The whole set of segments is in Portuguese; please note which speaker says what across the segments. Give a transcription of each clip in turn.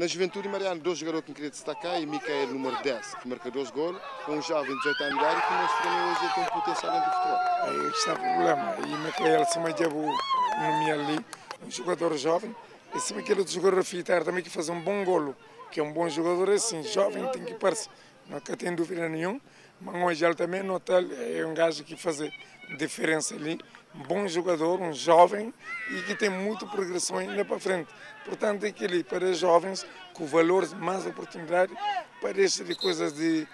Speaker 1: Na juventude, Mariano, dois jogadores que queria destacar e Micael, número 10, que marca dois golos, com um jovem de 18 anos de idade que mostra também hoje tem um potencial dentro do futebol.
Speaker 2: Aí está o problema. E Micael, se deu no ali, um jogador jovem, e se aquele jogador fitar também que faz um bom golo, que é um bom jogador assim, jovem, tem que parecer. Não tem dúvida nenhuma, mas hoje ele também nota, é um gajo que faz diferença ali um bom jogador, um jovem e que tem muita progressão ainda para frente. Portanto, aquele para jovens com valores, mais oportunidade para este coisas de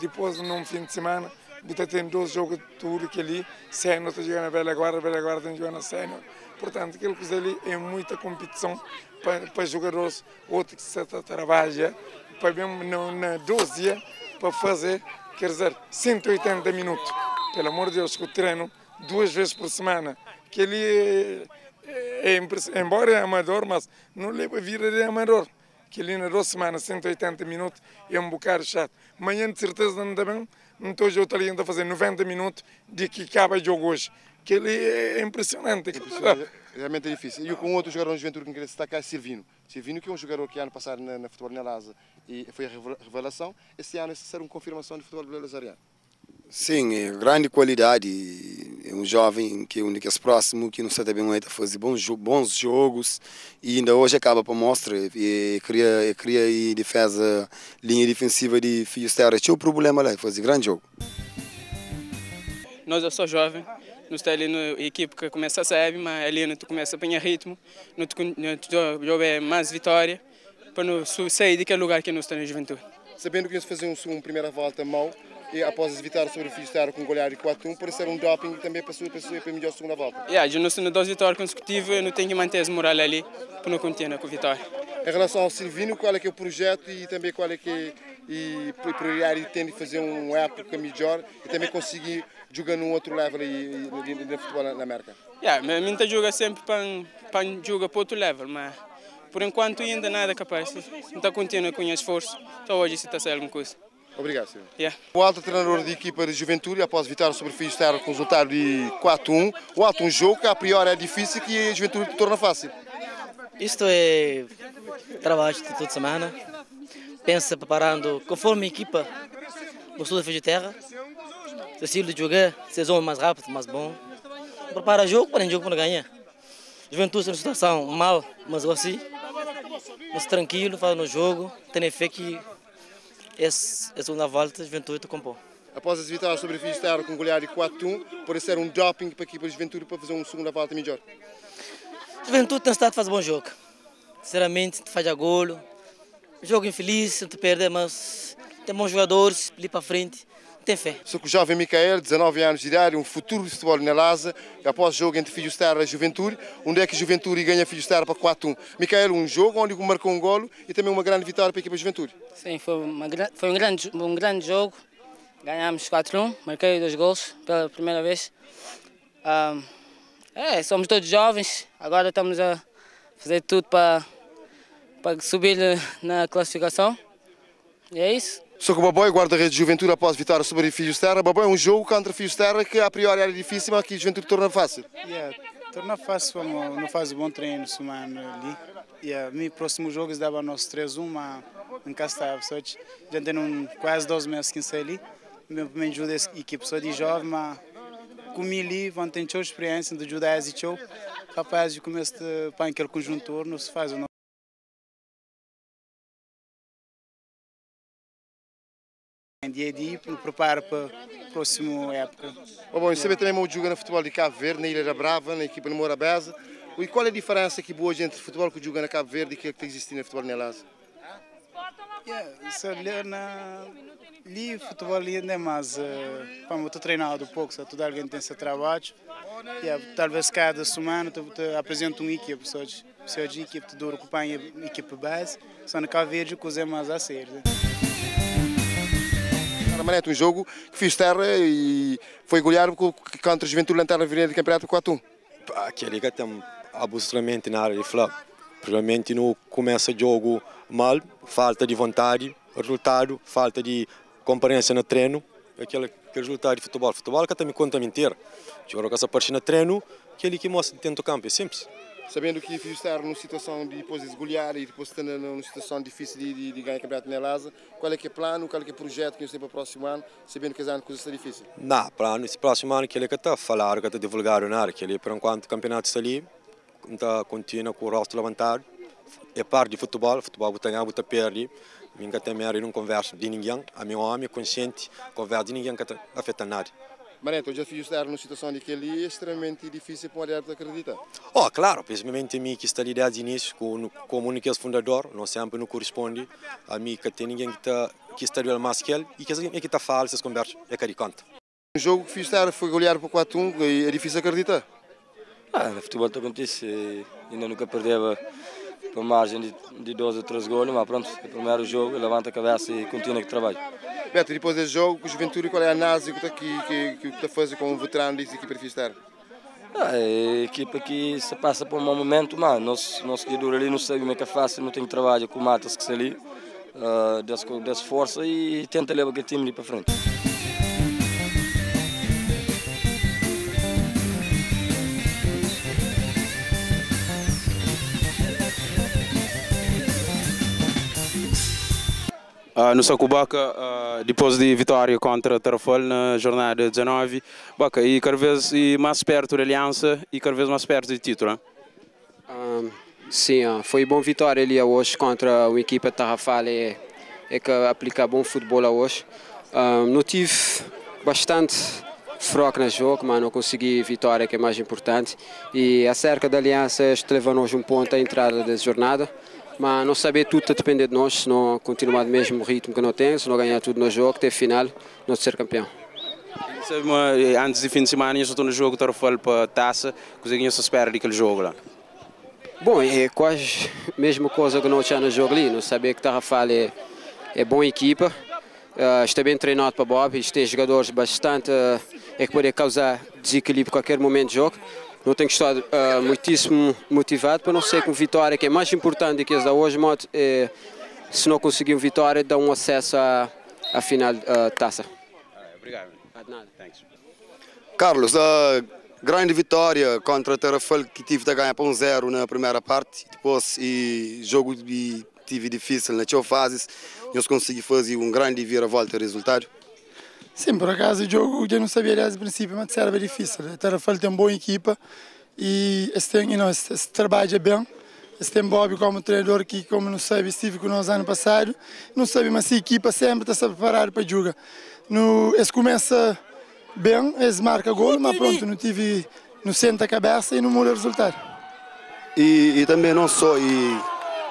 Speaker 2: depois num fim de semana. Você tem dois jogos tudo que ali, sénior está jogando a velha guarda, velha guarda está jogando a sénior. Portanto, aquilo que ali é muita competição para, para jogadores, outros que se trabalha, para mesmo na 12 dias, para fazer, quer dizer, 180 minutos. Pelo amor de Deus, que o treino duas vezes por semana, que ele, é, é, embora é amador, mas não leva a de amador. Que ele na duas semanas, 180 minutos, é um bocado chato. Amanhã, de certeza, não bem, não estou já ainda a fazer 90 minutos de que acaba o jogo hoje. Que ele é impressionante.
Speaker 1: É realmente é difícil. E com outro jogador de juventude que queria destacar é Silvino. Silvino, que é um jogador que ano passado na, na futebol na Lasa e foi a revelação, este ano esse será uma confirmação de futebol lazariano.
Speaker 3: Sim, é grande qualidade. É um jovem que é único próximo, que não sabe bem muito fazer bons, bons jogos e ainda hoje acaba para mostrar e cria, cria e defesa, linha defensiva de Fios Terra. Tinha o problema lá, fazer grande jogo.
Speaker 4: Nós eu sou jovem, nós estamos ali na equipe que começa a sair, mas ali não começa a apanhar ritmo, não jogar mais vitória para não sair daquele lugar que nós estamos na juventude.
Speaker 1: Sabendo que nós fazemos uma primeira volta mal, e após evitar sobre o Fister com golear de 4-1, por ser um doping também passou, passou para a melhor segunda volta.
Speaker 4: Yeah, já não duas vitórias consecutivas, não tenho que manter essa moral ali para não continuar com a vitória.
Speaker 1: Em relação ao Silvino, qual é que é o projeto e também qual é que é e prioridade tem de fazer uma época melhor e também conseguir jogar num outro level de futebol na América?
Speaker 4: Yeah, a minha joga sempre para, para jogar para outro level, mas por enquanto ainda nada capaz. Não está continuando com o esforço, então hoje se está saindo alguma coisa.
Speaker 1: Obrigado, senhor.
Speaker 4: Yeah.
Speaker 1: O alto treinador da equipa de Juventude, após vitória sobre o Fios Terra com resultado de 4-1, o alto um jogo que a priori é difícil que a Juventude torna fácil.
Speaker 5: Isto é trabalho de toda semana. Pensa preparando conforme a equipa gostou do Fios Terra. Se estilo de jogar, sezão mais rápido, mais bom. Prepara jogo para jogo para ganhar. Juventude está em situação mal, mas assim, mas tranquilo, faz no jogo, tem fé que essa é a segunda volta, a Juventude compõe.
Speaker 1: Após as vitórias sobre o Fisterra com goleado de 4-1, pode ser um doping para a equipa de Juventude para fazer uma segunda volta melhor?
Speaker 5: Juventude tem estado a fazer bom jogo. Sinceramente, faz a golo. Jogo infeliz, não te perder, mas tem bons jogadores, ali para frente tem fé.
Speaker 1: Sou com o jovem Micael, 19 anos de idade, um futuro de futebol na Lasa, após o jogo entre Filhos Terra e Juventude, onde é que Juventude ganha Filhos Terra para 4-1. Micael, um jogo onde marcou um golo e também uma grande vitória para a equipa de Juventude.
Speaker 6: Sim, foi, uma, foi um, grande, um grande jogo, ganhámos 4-1, marquei dois gols pela primeira vez. Um, é, somos todos jovens, agora estamos a fazer tudo para, para subir na classificação. E é isso.
Speaker 1: Sou com o Baboy, guarda-redes de Juventude após vitória sobre Filhos Terra. Baboy é um jogo contra Filhos Terra que a priori era difícil, mas que Juventude torna fácil.
Speaker 7: Yeah, torna fácil, não faz bom treino semana ali. Yeah, meu próximo jogo dava nosso 3-1, mas em casa está, já tem um, quase 12 meses que sei ali. Meu primeiro ajuda a equipe, sou de jovem, mas comi ali, vão ter experiência de ajudar e show. Capaz de começar para aquele conjunto, não se faz o dia a dia me preparo para a próxima época.
Speaker 1: Oh, bom, e saber também o jogo no futebol de Cabo Verde, na Ilha da Brava, na equipa de Morabeza. E qual é a diferença aqui hoje entre o futebol que joga na Cabo Verde e o que existe no futebol na Lasa?
Speaker 7: Yeah, se olhar na ali futebol ainda é mais uh, eu estou treinado um pouco, só toda alguém tem seu trabalho yeah, talvez cada semana tu, tu apresento uma equipe só de, só de equipe tu acompanha a equipe base só na Cabo Verde coisa é mais a sério
Speaker 1: Manete, um jogo que fiz terra e foi goleado contra a Juventude Lanterna Virina de Campeonato 4-1.
Speaker 8: Aquele que tem absolutamente nada de falar. Provavelmente não começa o jogo mal, falta de vontade, resultado, falta de comparência no treino, aquele, aquele resultado de futebol. Futebol que também conta mentira. Jogar com essa parte no treino, aquele que mostra dentro do campo, é simples.
Speaker 1: Sabendo que Fio estar numa situação de depois de golear e depois estar numa situação difícil de, de, de ganhar campeonato na Lasa, qual é que é o plano, qual é que é o projeto que você tem para o próximo ano, sabendo que esse ano coisa está difícil?
Speaker 8: Não, plano, esse próximo ano que ele está falar, que está divulgar o que ele por enquanto o campeonato está ali, está continua com o rosto levantado, é parte de futebol, futebol está ganhando, está perder, minha temer não conversa de ninguém, a meu homem consciente, conversa de ninguém que afeta nada.
Speaker 1: Maneto, já fiz estar numa situação de que ele é extremamente difícil para o adepto acreditar.
Speaker 8: Oh, claro, principalmente a mim que está ali desde o início, como, como único fundador, não sempre não corresponde a mim que tem ninguém que está que está ali mais que ele e que é que está falando essas conversas, é que ele conta.
Speaker 1: O jogo que fiz estar foi golear para 4-1 e é difícil acreditar.
Speaker 9: Ah, no futebol está acontece, ainda nunca perdeva por margem de, de 12 ou 13 gols, mas pronto, é o primeiro jogo, levanta a cabeça e continua que trabalho.
Speaker 1: Beto, depois desse jogo, com o Juventude, qual é a análise que está que, que, que está fazendo com o veterano dessa equipe de estar?
Speaker 9: Ah, é a equipa que se passa por um momento, mas nosso, nosso ali não sabe como é que é fácil, não tem trabalho com matas que se ali, uh, força e tenta levar aquele time ali para frente.
Speaker 10: No Sacubaca, uh, depois de vitória contra Tarrafol na jornada 19, Baca, e cada vez e mais perto da aliança e cada vez mais perto do título.
Speaker 11: Um, sim, foi bom vitória ali hoje contra a equipa Tarrafal é, é que aplica bom futebol hoje. Não tive bastante fraco no jogo, mas não consegui vitória que é mais importante. E acerca da aliança, este levou-nos um ponto à entrada da jornada mas não saber tudo depende de nós, se não continuar do mesmo ritmo que não tem, se não ganhar tudo no jogo, até final, não ser campeão.
Speaker 10: Antes de fim de semana, eu estou no jogo, estou fora para a taça, o que você espera daquele jogo lá?
Speaker 11: Bom, é quase a mesma coisa que não tinha no jogo ali, não saber que Tarrafal é, é boa equipa, uh, está bem treinado para Bob, tem jogadores bastante uh, é que podem causar desequilíbrio a qualquer momento de jogo não tenho estado uh, muitíssimo motivado para não ser com vitória, que é mais importante que essa hoje, mas é, se não conseguir uma vitória, dá um acesso à, à final uh, taça.
Speaker 10: Obrigado.
Speaker 3: Carlos, a grande vitória contra Terrafel que tive de ganhar para um zero na primeira parte, depois e jogo e tive difícil na sua fase, nós consegui fazer um grande vira-volta resultado.
Speaker 12: Sim, por acaso o jogo eu não sabia desde o princípio, mas era difícil. A Tarrafal tem uma boa equipa e este, you know, este, este trabalha bem. Este tem Bob como treinador que, como não sabe, estive conosco ano passado. Não sabe, mas a equipa sempre está se preparar para jogar. No, esse começa bem, esse marca gol, mas pronto, não tive, não senta a cabeça e não muda o resultado.
Speaker 3: E, e também não só e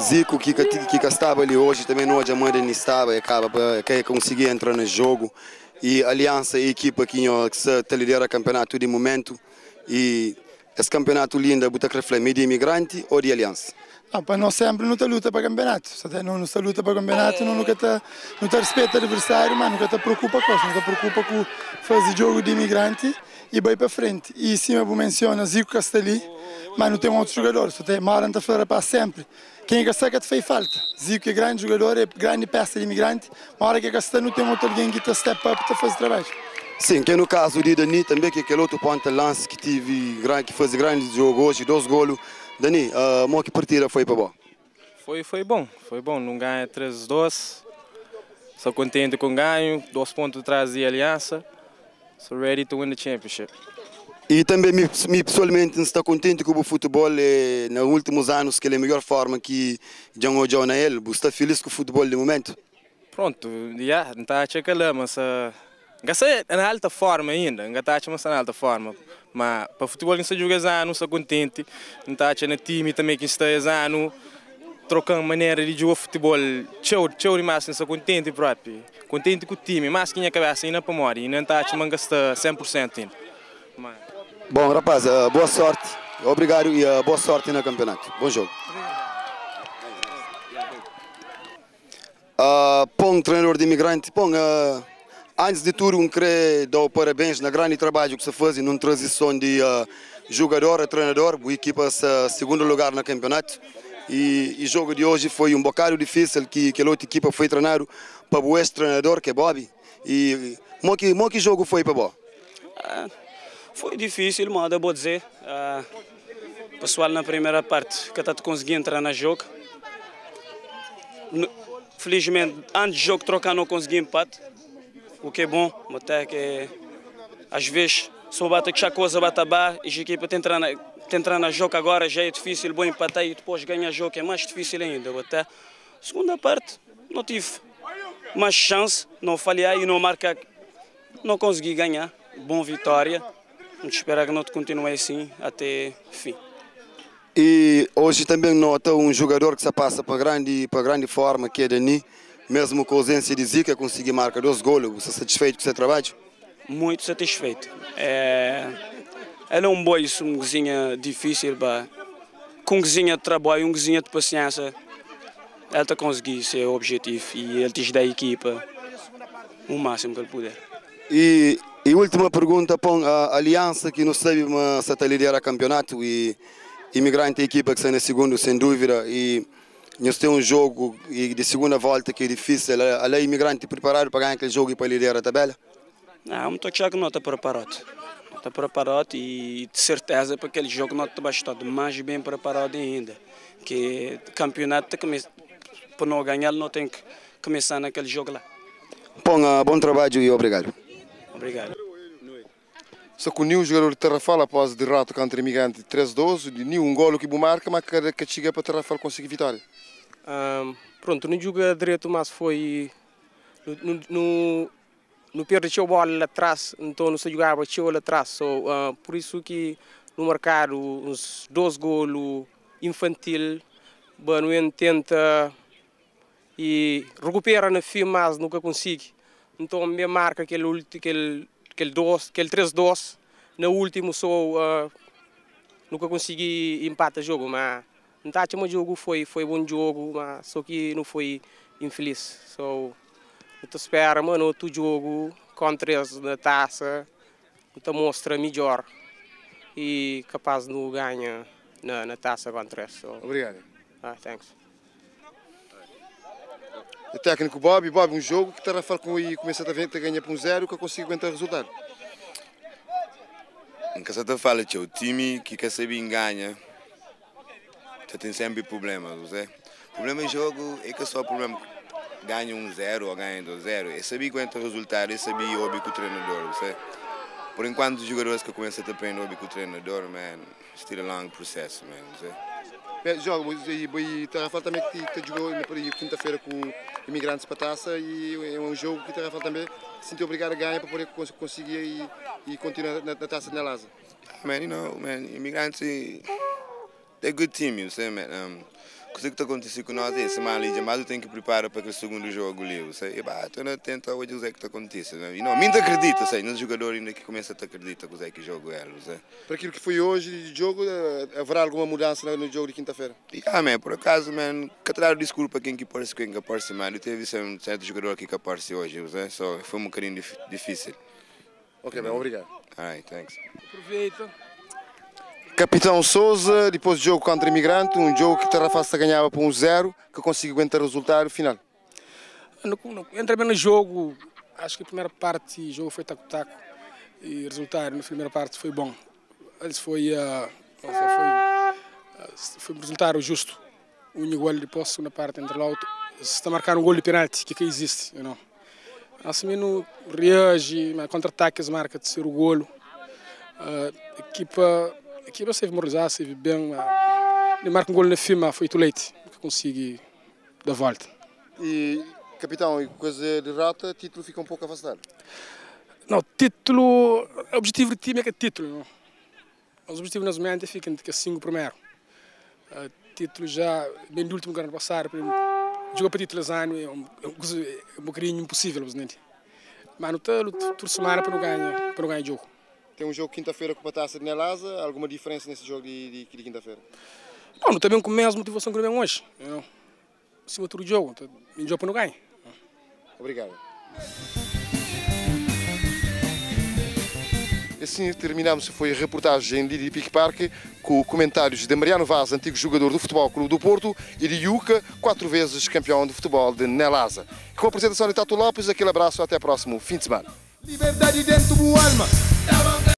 Speaker 3: Zico que, que, que estava ali hoje, também não a mãe nem estava, acaba que conseguir entrar no jogo e aliança e equipa que está lidera o campeonato de momento e esse campeonato lindo buta reflete de imigrante ou de aliança
Speaker 12: Ah, para nós sempre não luta para campeonato. Se não não luta para campeonato, não nunca está não está respeita adversário, mas nunca está preocupa com isso, nunca preocupa com fazer jogo de imigrante e vai para frente. E sim, eu menciona Zico Casteli, mas não tem outro jogador, só tem Maran para sempre. Quem é que te fez falta? Zico é grande jogador, é grande peça de imigrante, mas hora que a não tem outro alguém que está step up para fazer trabalho.
Speaker 3: Sim, que no caso de Dani também, que é aquele outro ponto de lance que tive, que fez grande jogo hoje, dois golos. Dani, uh, a que partida foi para bom?
Speaker 10: Foi, foi bom, foi bom, não ganha 3-2, sou contente com o ganho, dois pontos atrás de aliança, sou ready to win the championship.
Speaker 3: E também, me, me pessoalmente, estou contente com o futebol eh, nos últimos anos, que é a melhor forma que já jogou na ele. Está feliz com o futebol de momento?
Speaker 10: Pronto, já, não está a checar lá, mas... Gasta na alta forma ainda, não está na alta forma. Mas para o futebol não se joga ano, estou contente. Não está na time também que está ano. Trocando maneira de jogar futebol. Tchau, tchau demais, estou contente próprio. Contente com o time, mas que minha cabeça ainda para morrer. Não está a gastar 100% ainda. Mas...
Speaker 3: Bom, rapaz, uh, boa sorte. Obrigado e uh, boa sorte no campeonato. Bom jogo. Uh, bom treinador de imigrante, bom, uh, antes de tudo, um querer dar parabéns no grande trabalho que se faz numa transição de uh, jogador a treinador, a equipa se segundo lugar no campeonato. E o jogo de hoje foi um bocado difícil, que aquela outra equipa foi treinar para o ex-treinador, que é Bobby. E como que, que jogo foi para Bob?
Speaker 4: Foi difícil, mas eu vou dizer. Uh, pessoal na primeira parte que está conseguindo entrar na jogo. Felizmente, antes do jogo trocar não consegui empate, o que é bom, até que às vezes só bate que a coisa bate a bar e a equipa tem entrar na, entrar na jogo agora já é difícil, bom empatar e depois ganhar jogo é mais difícil ainda. Até segunda parte não tive mais chance, não falhar e não marcar, não consegui ganhar. Bom vitória. Vamos esperar que não continue assim até fim.
Speaker 3: E hoje também nota um jogador que se passa para grande, para grande forma, que é Dani, mesmo com a ausência de Zica, conseguir marcar dois golos. Você é satisfeito com o seu trabalho?
Speaker 4: Muito satisfeito. É, ele é um boi, um cozinha difícil, bah. com cozinha de trabalho, um cozinha de paciência. Ele está conseguindo ser o objetivo e ele te dá a equipa o máximo que ele puder.
Speaker 3: E, e última pergunta, pão, a aliança que não sabe mas está liderar campeonato e imigrante a equipa que está na segunda, sem dúvida, e nós temos um jogo de segunda volta que é difícil, ela é imigrante preparado para ganhar aquele jogo e para liderar a tabela?
Speaker 4: Não, estou achando que não está preparado. Está preparado e de certeza para aquele jogo não está bastante, mais bem preparado ainda. Que campeonato, para não ganhar, não tem que começar naquele jogo lá.
Speaker 3: Bom, bom trabalho e obrigado.
Speaker 4: Obrigado.
Speaker 1: Só que o jogador de Terrafal, após derrota contra o imigrante 13-12, nenhum um golo que o marca, mas que chega para Terrafal conseguir vitória.
Speaker 13: Um, pronto, não joga direito, mas foi no, no, no perde a bola lá atrás, então não se jogava lá atrás. So, uh, por isso que no mercado uns 12 golos infantil, Banoen tenta e recupera na fim, mas nunca consegue. Então, me marca aquele, aquele aquele, doce, aquele 3-2, no último só uh, nunca consegui empatar o jogo, mas não tá o jogo foi foi bom jogo, mas só que não foi infeliz. So, então espera, mano, outro jogo com três na taça, então mostra melhor e capaz de não ganhar na, na taça com três. So.
Speaker 1: Obrigado.
Speaker 13: Ah, thanks.
Speaker 1: O técnico Bob, Bob, um jogo que está a falar com e começa a, a ganhar por um zero, que eu consigo aguentar o resultado.
Speaker 14: Em casa te fala que o time que quer saber ganha, tem sempre problemas, você. O problema do jogo é que só o problema ganha um zero ou ganha dois zero. É saber aguentar o resultado, é saber o com o treinador, você. Por enquanto, os jogadores que começam a aprender com o treinador, man, still a long processo, man, você.
Speaker 1: Jogo, e Tarrafal também que, que jogou na quinta-feira com imigrantes para a taça e é um jogo que Tarrafal também se sentiu obrigado a ganhar para poder conseguir e, e continuar na, na taça de Nelasa.
Speaker 14: Man, you know, man, imigrantes, they're a good team, you see, man. Um, coisa que está acontecendo com nós é semana ali, mas tem que preparar para aquele segundo jogo ali, você. E bah, estou atento a hoje o que está acontecendo. E não, ainda acredita, sei, nos jogadores ainda que começa a acreditar que o que jogo é.
Speaker 1: Para aquilo que foi hoje de jogo, haverá alguma mudança no jogo de quinta-feira?
Speaker 14: Ah, man, por acaso, man, que trago desculpa quem que aparece, quem que aparece, man. Teve um certo jogador aqui que aparece hoje, você. Só foi um bocadinho difícil.
Speaker 1: Ok, man, obrigado.
Speaker 14: Alright, thanks.
Speaker 13: Aproveita.
Speaker 1: Capitão Souza, depois do jogo contra o Imigrante, um jogo que Tarrafasta ganhava por um zero, que conseguiu aguentar o resultado final.
Speaker 13: Entra bem no jogo, acho que a primeira parte do jogo foi taco-taco e o resultado na primeira parte foi bom. Eles foi, uh, foi, foi, uh, foi um resultado justo. O único gol depois, segunda parte, entre lá, se está marcando um gol de penalti, que, que existe, you know. Assim, não reage, mas contra-ataque, marca de ser o golo. Uh, equipa Aqui você memorizar, se bem, ele marca um gol na firma, foi too late, que consegui dar volta.
Speaker 1: E, capitão, e coisa de rota, título fica um pouco afastado?
Speaker 13: Não, título, o objetivo do time é que é título, não? Os objetivos nas mentes ficam que é cinco primeiro. Uh, título já, bem do último ano passado, jogar para título esse ano é um, é um bocadinho impossível, mas no todo, por semana para não ganhar, para não ganhar jogo.
Speaker 1: Tem um jogo quinta-feira com a taça de Nelasa. Alguma diferença nesse jogo de, de, de quinta-feira?
Speaker 13: Não, não também com a mesma motivação que eu tenho hoje. Não. Acima do jogo, o jogo não ganha.
Speaker 1: Obrigado. Assim terminamos foi a reportagem de Pique Parque com comentários de Mariano Vaz, antigo jogador do Futebol Clube do Porto, e de Yuca, quatro vezes campeão de futebol de Nelasa. Com a apresentação de Tato Lopes, aquele abraço até o próximo fim de semana. Liberdade dentro do alma.